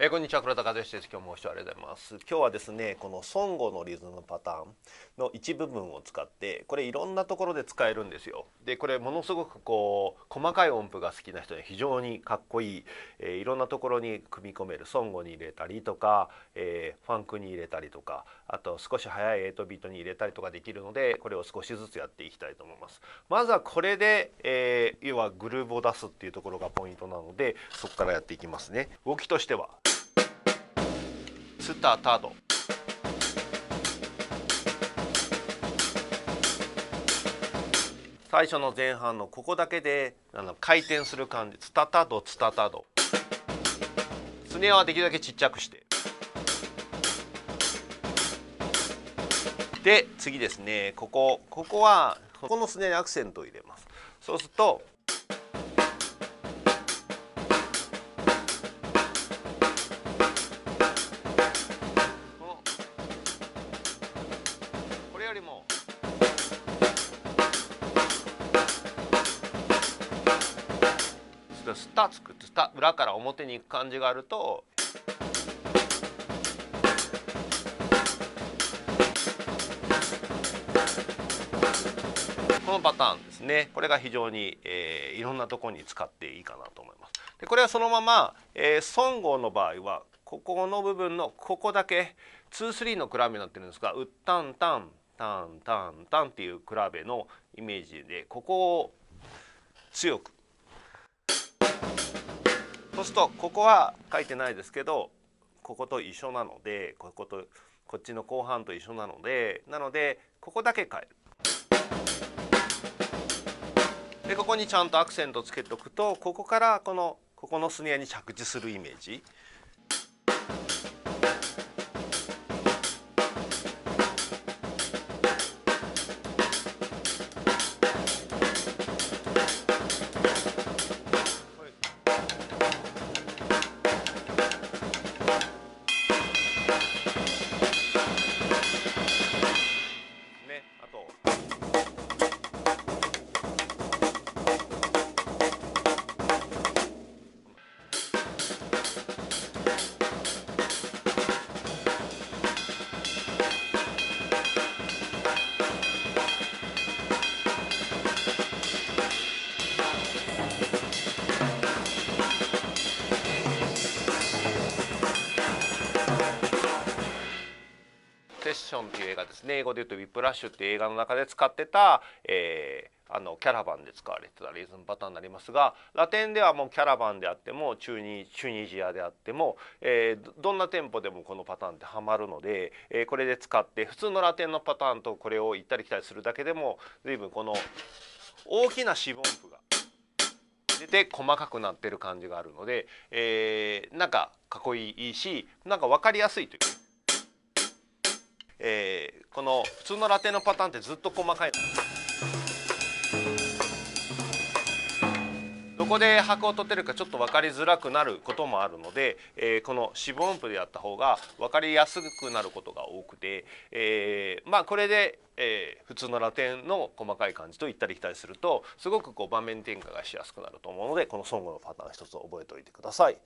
えー、こんにちは黒田和義です。今日もご視聴ありがとうございます。今日はですねこのソンゴのリズムパターンの一部分を使ってこれいろんなところで使えるんですよ。でこれものすごくこう細かい音符が好きな人に非常にかっこいい、えー、いろんなところに組み込める。ソンゴに入れたりとか、えー、ファンクに入れたりとかあと少し速い8ビートに入れたりとかできるのでこれを少しずつやっていきたいと思います。まずはこれで、えー、要はグルーブを出すっていうところがポイントなのでそこからやっていきますね。動きとしては。スタータード。最初の前半のここだけであの回転する感じ。ツタタドツタタド。スネアはできるだけちっちゃくして。で次ですね。ここここはここのスネアにアクセントを入れます。そうするとタつくスタ裏から表に行く感じがあるとこのパターンですねこれが非常に、えー、いろんなところに使っていいかなと思います。でこれはそのまま、えー、孫号の場合はここの部分のここだけ2-3のクラブになってるんですが「うったんたんタンタンタンっていうクラベのイメージでここを強くそうするとここは書いてないですけどここと一緒なのでこことこっちの後半と一緒なのでなのでここだけ変える。でここにちゃんとアクセントつけておくとここからこのここのスネアに着地するイメージ。ョンっていう映画ですね英語で言うと「ウィップラッシュ」っていう映画の中で使ってた、えー、あのキャラバンで使われてたリズムパターンになりますがラテンではもうキャラバンであってもチュニチュニジアであっても、えー、どんなテンポでもこのパターンってはまるので、えー、これで使って普通のラテンのパターンとこれを行ったり来たりするだけでも随分この大きな四分音符が出て細かくなってる感じがあるので、えー、なんかかっこいいしなんか分かりやすいという。えー、この普通のラテンのパターンってずっと細かいどこで拍を取ってるかちょっと分かりづらくなることもあるので、えー、この四分音符でやった方が分かりやすくなることが多くて、えー、まあこれで、えー、普通のラテンの細かい感じと言ったり来たりするとすごくこう場面転換がしやすくなると思うのでこのソングのパターン一つ覚えておいてください。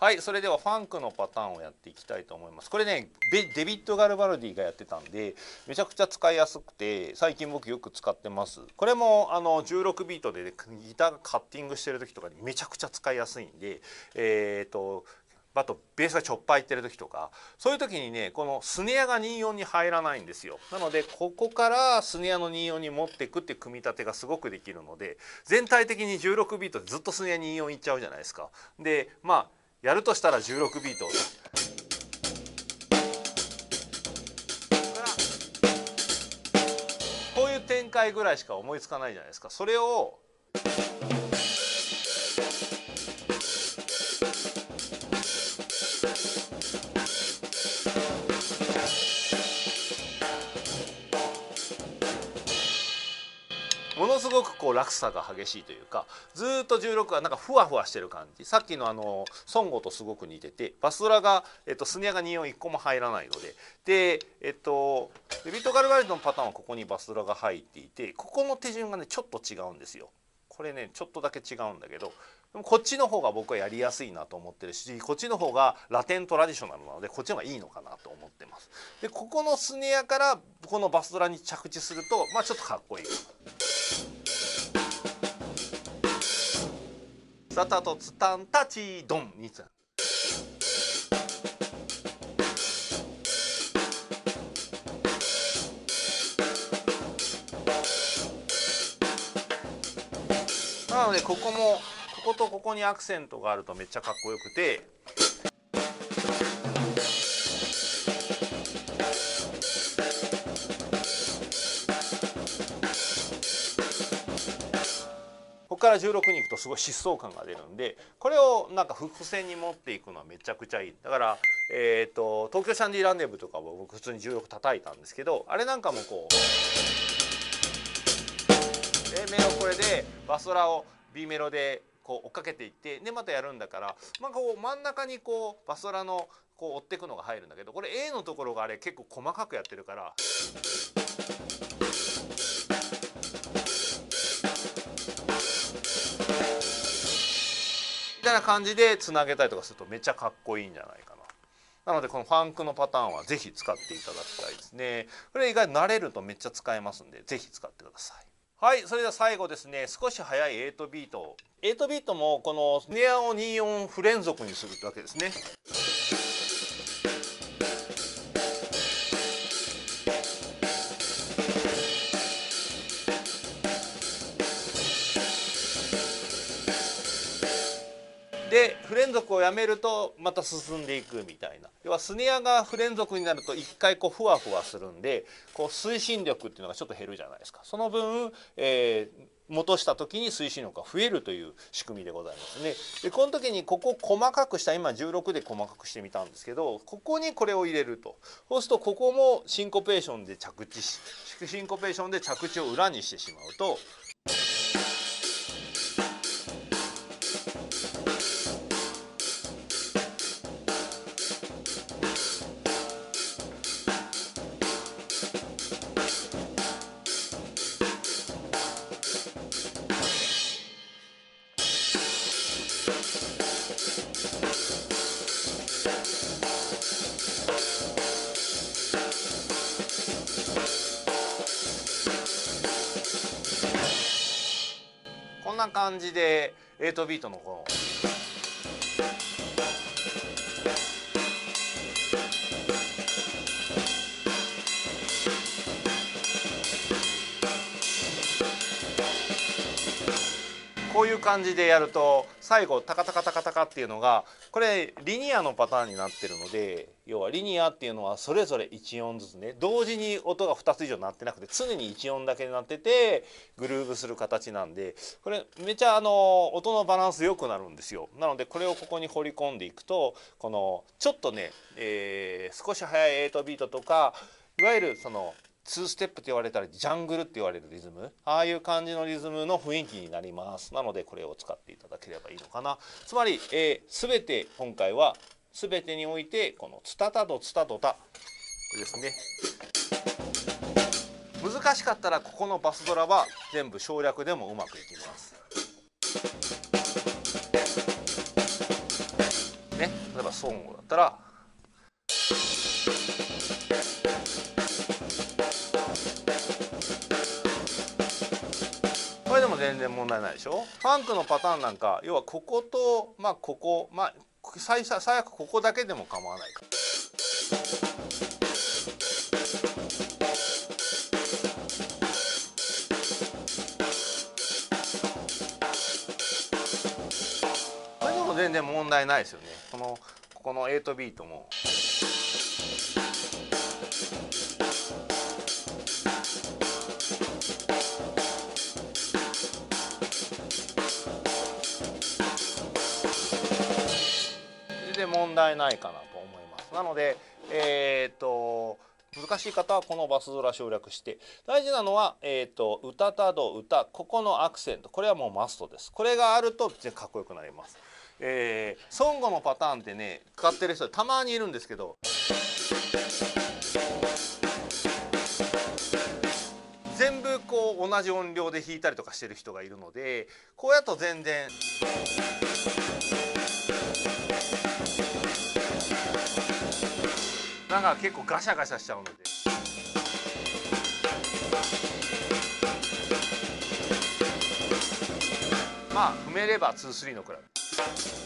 はいそれではファンクのパターンをやっていきたいと思います。これねデビッド・ガルバルディがやってたんでめちゃくちゃ使いやすくて最近僕よく使ってます。これもあの16ビートでギターがカッティングしてる時とかにめちゃくちゃ使いやすいんでえっ、ー、とあとベースがチョッパーいってる時とかそういう時にねこのスネアが24に入らないんですよ。なのでここからスネアの24に持っていくっていう組み立てがすごくできるので全体的に16ビートでずっとスネア24いっちゃうじゃないですか。でまあやるとしたら16ビート。こういう展開ぐらいしか思いつかないじゃないですか。それをのすごくこう落差が激しいというかずっと16はなんかふわふわしてる感じ。さっきのあの孫悟とすごく似ててバスドラが、えっと、スネアが2音1個も入らないので。でえっとデビット・ガルバリドのパターンはここにバスドラが入っていてここの手順がねちょっと違うんですよ。これねちょっとだけ違うんだけどでもこっちの方が僕はやりやすいなと思ってるしこっちの方がラテントラディショナルなのでこっちの方がいいのかなと思ってます。でここのスネアからこのバスドラに着地するとまあちょっとかっこいい。サタとツタンタチドンにつなのでここもこことここにアクセントがあるとめっちゃかっこよくて。から16に行くとすごい疾走感が出るんでこれをなんか伏線に持っていくのはめちゃくちゃいいだから、えーと、東京シャンディランデブとかも僕普通に16叩いたんですけどあれなんかもこう A メロこれでバスドラを B メロでこう追っかけていってでまたやるんだから、まあ、こう真ん中にこうバスドラのこう追っていくのが入るんだけどこれ A のところがあれ結構細かくやってるから。たいな感じでつなげたりとかするとめっちゃかっこいいんじゃないかな。なのでこのファンクのパターンはぜひ使っていただきたいですね。これ意外に慣れるとめっちゃ使えますんでぜひ使ってください。はいそれでは最後ですね少し速い8ビート8ビートもこのネアを2音不連続にするわけですね。連続をやめるとまた進んでいくみたいな。要はスネアが不連続になると一回こうふわふわするんでこう推進力っていうのがちょっと減るじゃないですか。その分、えー、戻した時に推進力が増えるという仕組みでございますね。でこの時にここ細かくした今16で細かくしてみたんですけどここにこれを入れると。そうするとここもシンコペーションで着地しシンコペーションで着地を裏にしてしまうとこんな感じで8ビートのこの。こういう感じでやると最後タカタカタカタカっていうのがこれリニアのパターンになってるので要はリニアっていうのはそれぞれ1音ずつね同時に音が2つ以上鳴ってなくて常に1音だけになっててグルーブする形なんでこれめちゃあの音のバランス良くなるんですよ。なのでこれをここに放り込んでいくとこのちょっとね、えー、少し速い8ビートとかいわゆるその2ステップって言われたりジャングルって言われるリズム。ああいう感じのリズムの雰囲気になります。なのでこれを使っていただければいいのかな。つまり、えー、全て今回は全てにおいてこのツタタドツタドタ。これですね。難しかったらここのバスドラは全部省略でもうまくいきます。ね。例えばソンゴだったら全然問題ないでしょ？ファンクのパターンなんか要はこことまあここまあ最最悪ここだけでも構わないか。これでも全然問題ないですよね。このここの8ビートも。で問題ないかなと思います。なのでえー、っと難しい方はこのバスドラ省略して。大事なのは、えーと、歌たど歌ここのアクセント。これはもうマストです。これがあるとかっこよくなります、えー、ソンゴのパターンってね使ってる人たまにいるんですけど。全部こ同じ音量で弾いたりとかしてる人がいるのでこうやと全然。なんか結構ガシャガシャしちゃうので。まあ踏めれば2-3のクラブ。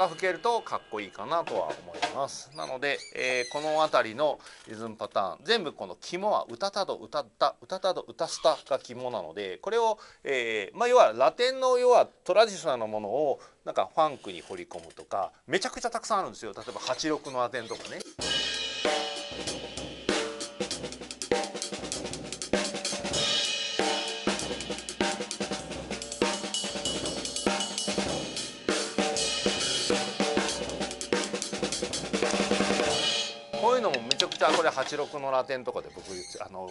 か吹けるとかっこいいかなとは思いますなので、えー、この辺りのリズムパターン全部この肝は歌たど歌った歌たど歌したが肝なのでこれを、えー、まあ要はラテンの要はトラディショナルなものをなんかファンクに彫り込むとかめちゃくちゃたくさんあるんですよ例えば86のラテンとかね。ちゃこれ86のラテンとかで僕あの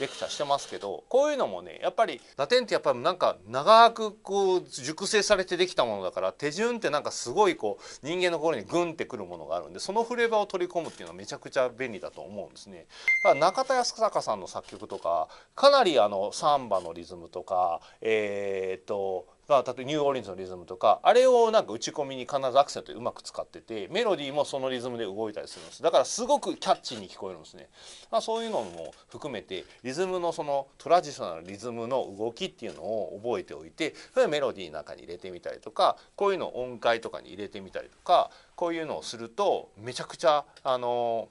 レクチャーしてますけどこういうのもねやっぱりラテンってやっぱりなんか長くこう熟成されてできたものだから手順ってなんかすごいこう人間の心にグンってくるものがあるんでそのフレーバーを取り込むっていうのはめちゃくちゃ便利だと思うんですね。だから中田康隆さんの作曲とかかなりあのサンバのリズムとかえー、っとが例えばニューオーリンズのリズムとかあれをなんか打ち込みに必ずアクセントでうまく使っててメロディーもそのリズムで動いたりするんですだからすごくキャッチに聞こえるんですね、まあ、そういうのも含めてリズムのそのトラディショナルリズムの動きっていうのを覚えておいてそれメロディーの中に入れてみたりとかこういうのを音階とかに入れてみたりとかこういうのをするとめちゃくちゃあの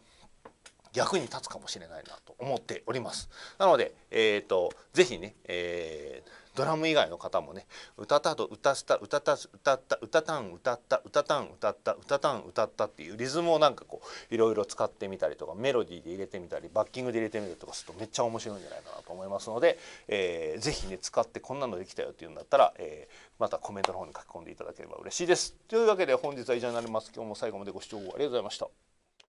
役に立つかもしれないなと思っております。なので、えーと、ぜひね、えードラム以外の方もね歌ったと歌した歌った歌った歌たん歌った歌たん歌った歌たん歌ったっていうリズムをなんかこういろいろ使ってみたりとかメロディーで入れてみたりバッキングで入れてみるとかするとめっちゃ面白いんじゃないかなと思いますので、えー、ぜひね使ってこんなのできたよっていうんだったら、えー、またコメントの方に書き込んでいただければ嬉しいです。というわけで本日は以上になります。今日も最後までご視聴ありがとうございました。